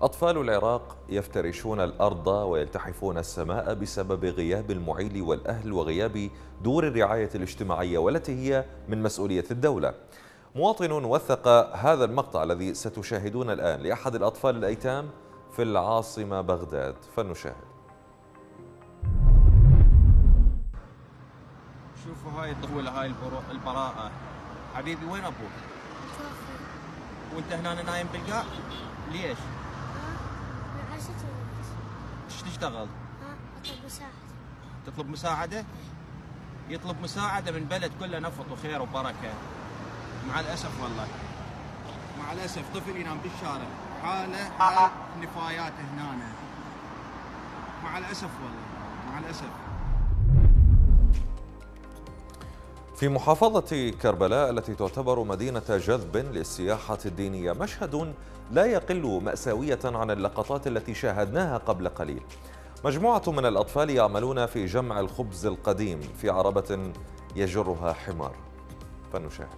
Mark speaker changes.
Speaker 1: أطفال العراق يفترشون الأرض ويلتحفون السماء بسبب غياب المعيل والأهل وغياب دور الرعاية الاجتماعية والتي هي من مسؤولية الدولة مواطن وثق هذا المقطع الذي ستشاهدون الآن لأحد الأطفال الأيتام في العاصمة بغداد فلنشاهد
Speaker 2: شوفوا هاي الطفولة هاي البراءة حبيبي وين أبوك؟ وانت هنا نايم بالقاع؟ ليش؟ إيش تشتغل؟
Speaker 3: أطلب مساعدة.
Speaker 2: تطلب مساعدة؟ يطلب مساعدة من بلد كله نفط وخير وبركة. مع الأسف والله. مع الأسف طفل ينام بالشارع. حالة حال نفايات هنا. مع الأسف والله. مع الأسف.
Speaker 1: في محافظة كربلاء التي تعتبر مدينة جذب للسياحة الدينية مشهد لا يقل مأساوية عن اللقطات التي شاهدناها قبل قليل. مجموعة من الأطفال يعملون في جمع الخبز القديم في عربة يجرها حمار. فنشاهد.